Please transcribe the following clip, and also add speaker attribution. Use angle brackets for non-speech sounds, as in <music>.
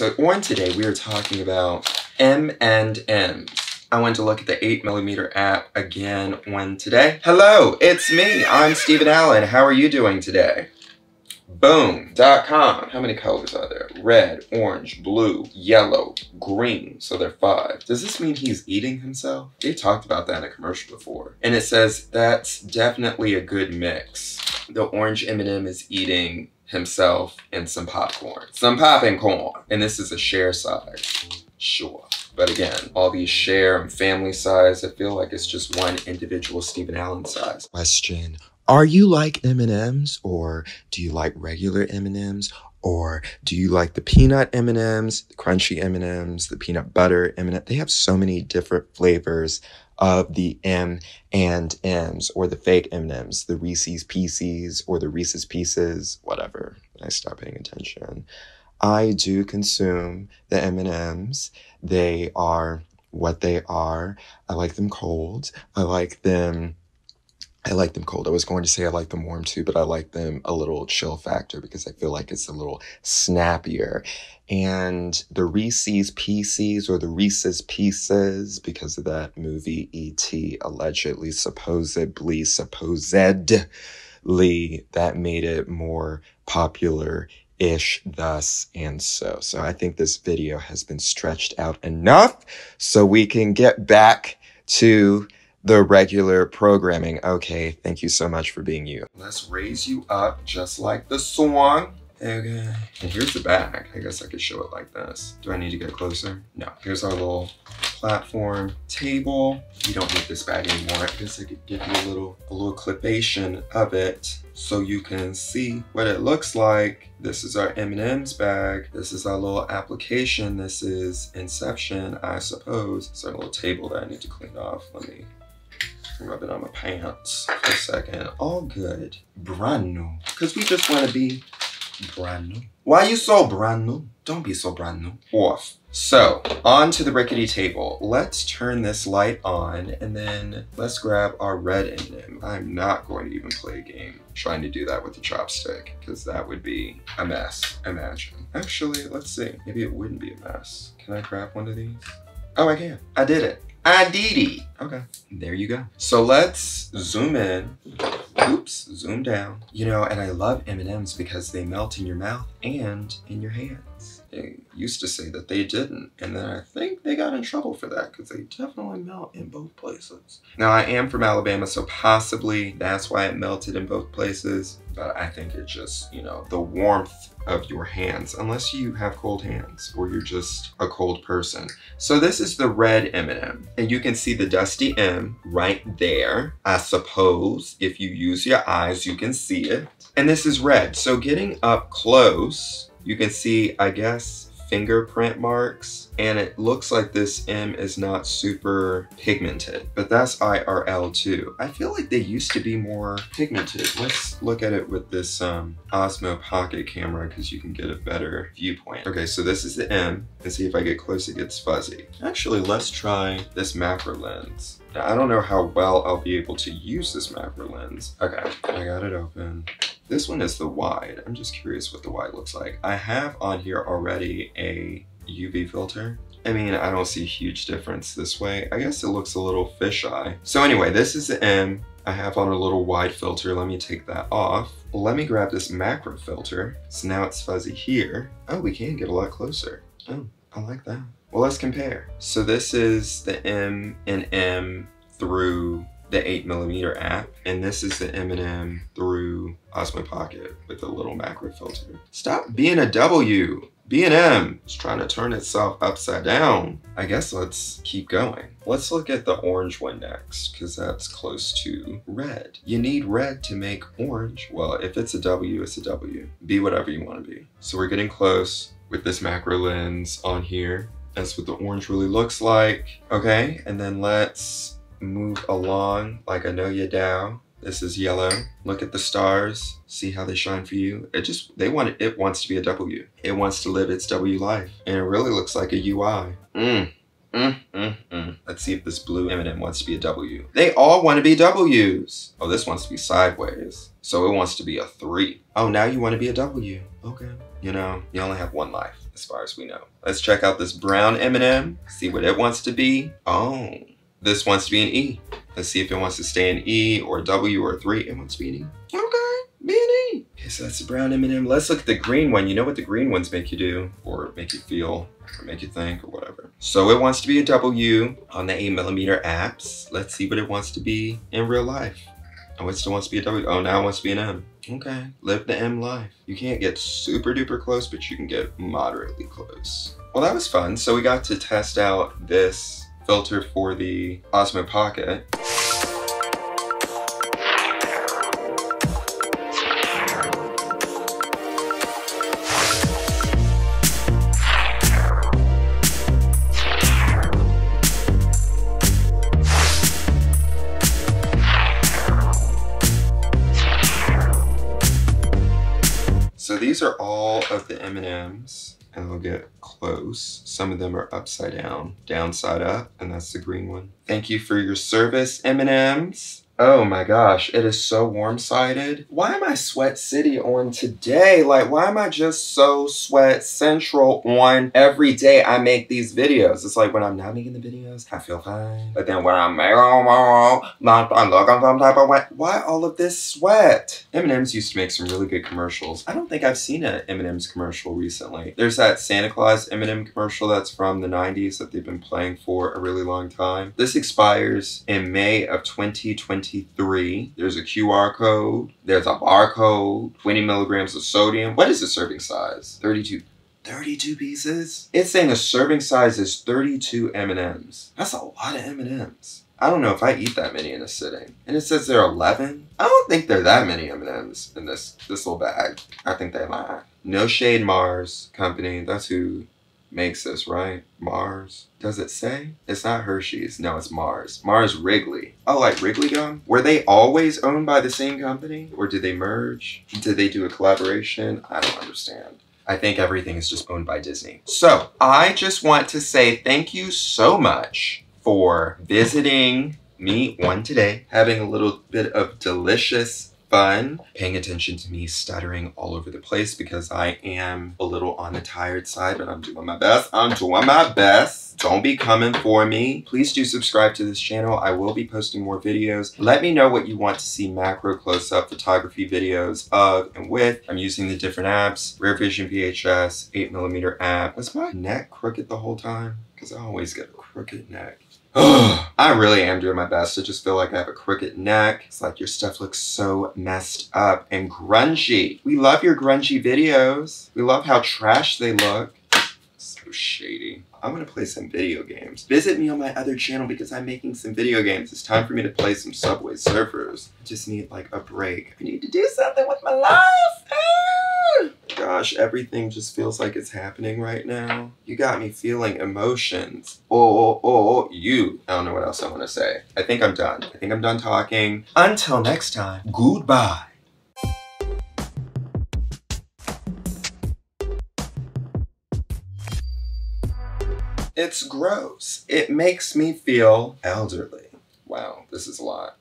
Speaker 1: so on today we are talking about M and M's. I went to look at the 8mm app again one today. Hello, it's me. I'm Steven Allen. How are you doing today? Boom.com. How many colors are there? Red, orange, blue, yellow, green. So they're five. Does this mean he's eating himself? They talked about that in a commercial before. And it says that's definitely a good mix. The orange M&M is eating himself and some popcorn. Some popping corn. And this is a share size. Sure. But again, all these share and family size, I feel like it's just one individual Steven Allen size. Question. Are you like M&Ms or do you like regular M&Ms or do you like the peanut M&Ms, the crunchy M&Ms, the peanut butter M&Ms? They have so many different flavors of the M and M's or the fake M&Ms, the Reese's Pieces or the Reese's Pieces, whatever. I stop paying attention. I do consume the M&Ms. They are what they are. I like them cold. I like them I like them cold. I was going to say I like them warm too, but I like them a little chill factor because I feel like it's a little snappier. And the Reese's Pieces or the Reese's Pieces, because of that movie E.T. allegedly, supposedly, supposedly, that made it more popular ish thus and so. So I think this video has been stretched out enough so we can get back to the regular programming. Okay, thank you so much for being you. Let's raise you up just like the swan. Okay. And here's the bag. I guess I could show it like this. Do I need to get closer? No. Here's our little platform table. You don't need this bag anymore. I guess I could give you a little, a little clipation of it so you can see what it looks like. This is our M&M's bag. This is our little application. This is Inception, I suppose. It's our little table that I need to clean off. Let me rub it on my pants for a second. All good. Brand new. Because we just want to be brand new. Why you so brand new? Don't be so brand new. Off. So, on to the rickety table. Let's turn this light on and then let's grab our red M&M. I'm not going to even play a game trying to do that with the chopstick because that would be a mess, imagine. Actually, let's see. Maybe it wouldn't be a mess. Can I grab one of these? Oh, I can. I did it. Aditi. Okay, there you go. So let's zoom in. Oops, zoom down. You know, and I love M&Ms because they melt in your mouth and in your hands. They used to say that they didn't, and then I think they got in trouble for that because they definitely melt in both places. Now, I am from Alabama, so possibly that's why it melted in both places, but I think it just, you know, the warmth of your hands, unless you have cold hands or you're just a cold person. So this is the red M&M, and you can see the dusty M right there. I suppose if you use your eyes, you can see it. And this is red, so getting up close, you can see, I guess, fingerprint marks and it looks like this M is not super pigmented but that's IRL too. I feel like they used to be more pigmented. Let's look at it with this um, Osmo Pocket camera because you can get a better viewpoint. Okay so this is the M and see if I get close it gets fuzzy. Actually let's try this macro lens. Now, I don't know how well I'll be able to use this macro lens. Okay, I got it open. This one is the wide. I'm just curious what the wide looks like. I have on here already a UV filter. I mean, I don't see a huge difference this way. I guess it looks a little fisheye. So anyway, this is the M. I have on a little wide filter. Let me take that off. Let me grab this macro filter. So now it's fuzzy here. Oh, we can get a lot closer. Oh, I like that. Well, let's compare. So this is the M and M through the 8 millimeter app, and this is the M&M through Osmo Pocket with a little macro filter. Stop being a W. B&M is trying to turn itself upside down. I guess let's keep going. Let's look at the orange one next, because that's close to red. You need red to make orange. Well, if it's a W, it's a W. Be whatever you want to be. So we're getting close with this macro lens on here. That's what the orange really looks like. Okay, and then let's move along like I know you down. This is yellow. Look at the stars. See how they shine for you. It just, they want it, it wants to be a W. It wants to live its W life. And it really looks like a UI. Mm. Mm, mm, mm. Let's see if this blue M&M wants to be a W. They all want to be W's. Oh, this wants to be sideways. So it wants to be a three. Oh, now you want to be a W. Okay. You know, you only have one life. as far as we know. Let's check out this brown M&M, see what it wants to be. Oh, this wants to be an E. Let's see if it wants to stay an E or W or 3. It wants to be an E. Okay, be an E. Okay, so that's the brown M&M. Let's look at the green one. You know what the green ones make you do or make you feel or make you think or whatever. So it wants to be a W on the 8 millimeter apps. Let's see what it wants to be in real life. Oh, it still wants to be a W. Oh, now it wants to be an M. Okay, live the M life. You can't get super duper close, but you can get moderately close. Well, that was fun. So we got to test out this filter for the Osmo Pocket. So these are all of the M&Ms and I'll get close. Some of them are upside down, downside up, and that's the green one. Thank you for your service, M&Ms. Oh my gosh, it is so warm-sided. Why am I Sweat City on today? Like, why am I just so Sweat Central on every day I make these videos? It's like when I'm not making the videos, I feel fine. But then when I'm making them, I'm looking some type of way. Why all of this sweat? M&M's used to make some really good commercials. I don't think I've seen an M&M's commercial recently. There's that Santa Claus M&M commercial that's from the 90s that they've been playing for a really long time. This expires in May of 2020 23. There's a QR code. There's a barcode. 20 milligrams of sodium. What is the serving size? 32. 32 pieces? It's saying the serving size is 32 M&Ms. That's a lot of M&Ms. I don't know if I eat that many in a sitting. And it says there are 11. I don't think there are that many M&Ms in this, this little bag. I think they lie. No Shade Mars Company. That's who makes us, right? Mars. Does it say? It's not Hershey's. No, it's Mars. Mars Wrigley. Oh, like Wrigley gum? Were they always owned by the same company? Or did they merge? Did they do a collaboration? I don't understand. I think everything is just owned by Disney. So, I just want to say thank you so much for visiting me one today, having a little bit of delicious fun paying attention to me stuttering all over the place because I am a little on the tired side, but I'm doing my best. I'm doing my best. Don't be coming for me. Please do subscribe to this channel. I will be posting more videos. Let me know what you want to see macro close-up photography videos of and with. I'm using the different apps. Rare Vision VHS, 8mm app. Was my neck crooked the whole time? Because I always get a crooked neck. <gasps> I really am doing my best. I just feel like I have a crooked neck. It's like your stuff looks so messed up and grungy. We love your grungy videos. We love how trash they look. So shady. I'm gonna play some video games. Visit me on my other channel because I'm making some video games. It's time for me to play some Subway Surfers. I just need like a break. I need to do something with my life. Ah! Gosh, everything just feels like it's happening right now. You got me feeling emotions. Oh, oh, oh, oh you. I don't know what else I want to say. I think I'm done. I think I'm done talking. Until next time, goodbye. It's gross. It makes me feel elderly. Wow, this is a lot.